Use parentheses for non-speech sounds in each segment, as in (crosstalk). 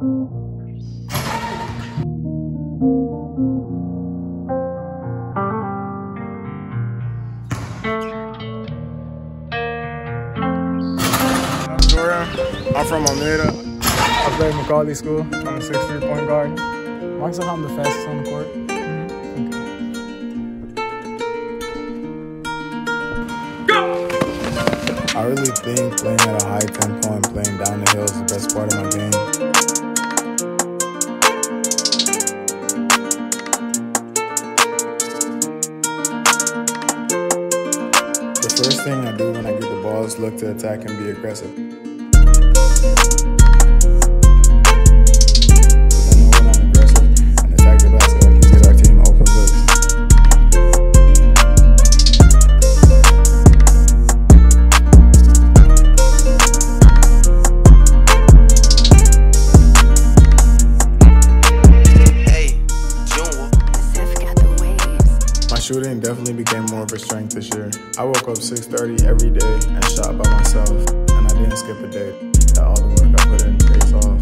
I'm from Almeida. I play McCallie School. I'm a 6'3 point guard. Mark said I'm the fastest on the court. Go! I really think playing at a high tempo and playing down the hill is the best part of my game. First thing I do when I get the ball is look to attack and be aggressive. Definitely became more of a strength this year. I woke up 6:30 every day and shot by myself, and I didn't skip a day. That all the work I put in pays off.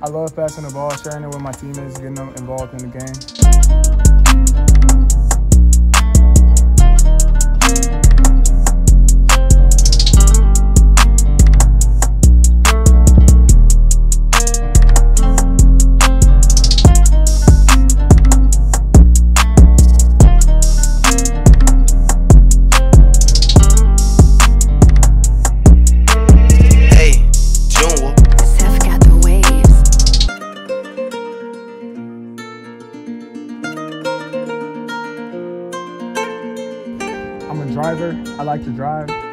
I love passing the ball, sharing it with my teammates, getting them involved in the game. Driver. I like to drive.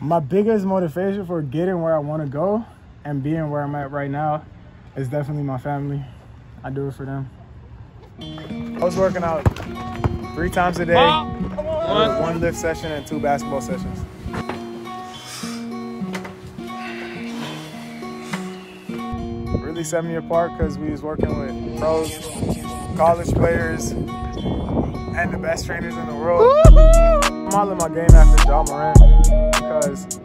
My biggest motivation for getting where I want to go and being where I'm at right now is definitely my family. I do it for them. I was working out three times a day, one lift session and two basketball sessions. Really set me apart because we was working with pros, college players, and the best trainers in the world. I'm modeling my game after Ja Morant because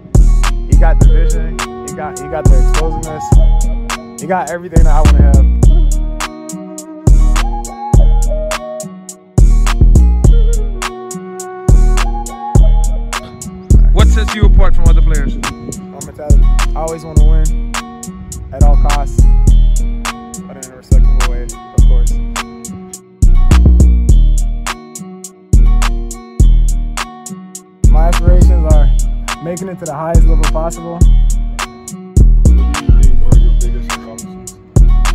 he got the vision, he got he got the explosiveness, he got everything that I want to have. Making it to the highest level possible,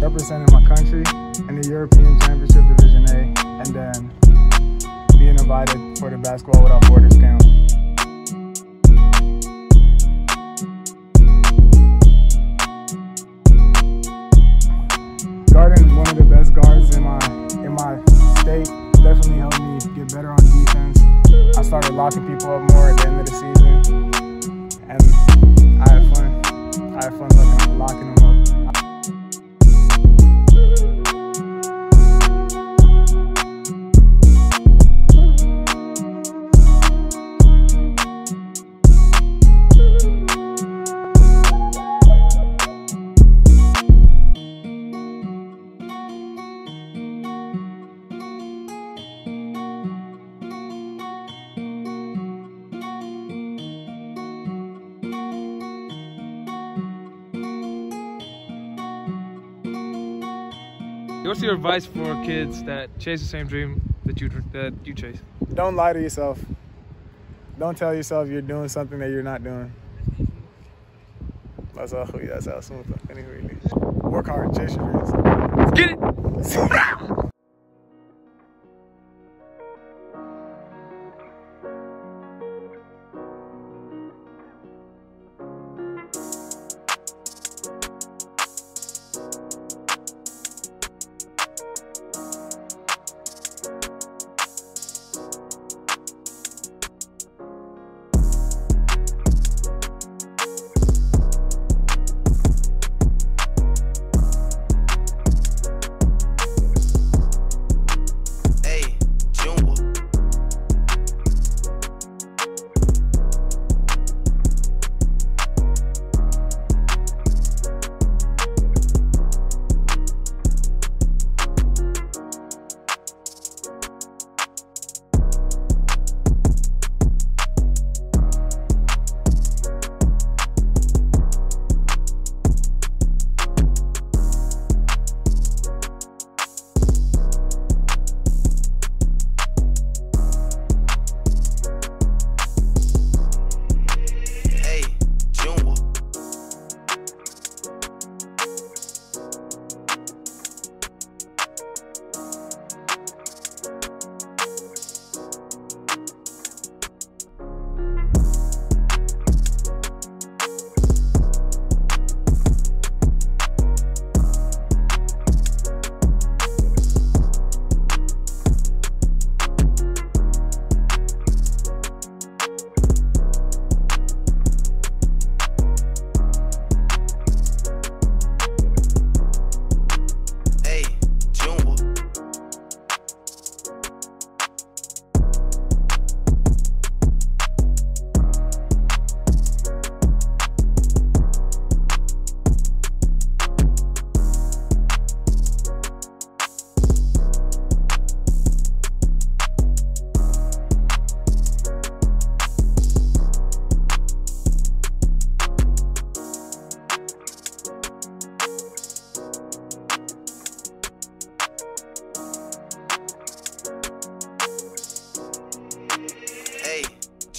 representing my country in the European Championship Division A, and then being invited for the Basketball Without Borders camp. guarding one of the best guards in my in my state definitely helped me get better on defense. I started locking people up more at the end of the season, and I had fun. I had fun looking, locking them What's your advice for kids that chase the same dream that you that you chase? Don't lie to yourself. Don't tell yourself you're doing something that you're not doing. That's all. That's how smooth. Anyway, work hard, chase your dreams. Let's get it. (laughs)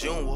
June